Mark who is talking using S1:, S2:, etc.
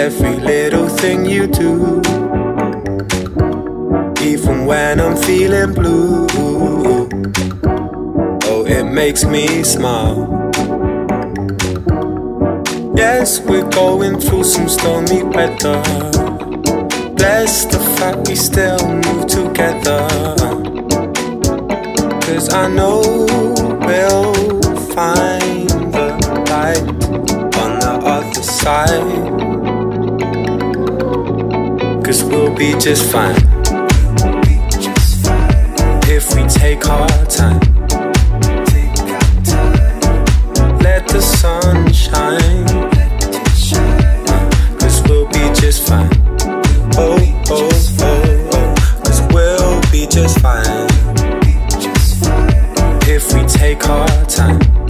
S1: everything you do. Even when I'm feeling blue, oh, it makes me smile. Yes, we're going through some stormy weather. Bless the fact we still move together. Cause I know we'll find the light on the other side. Cause we'll be just fine if we take our time. Let the sun shine. Cause we'll be just fine. Oh, oh, oh, oh. Cause we'll be just fine. If we take our time.